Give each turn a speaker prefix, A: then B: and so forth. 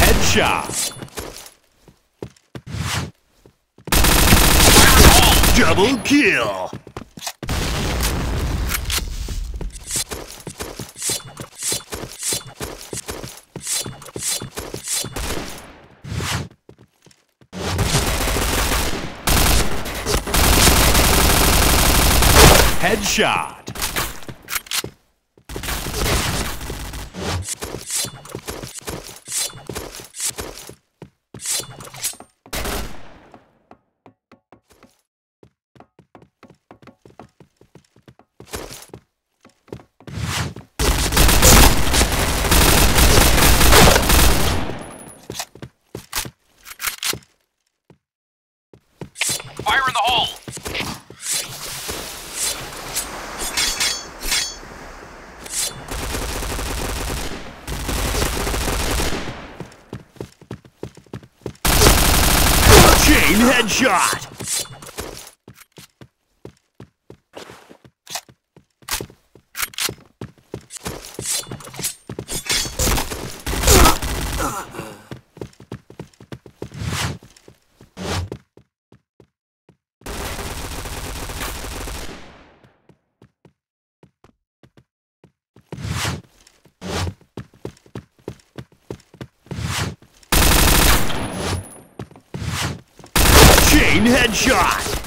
A: Headshot. Double kill. Headshot.
B: Fire in the hole!
A: Headshot. Chain headshot.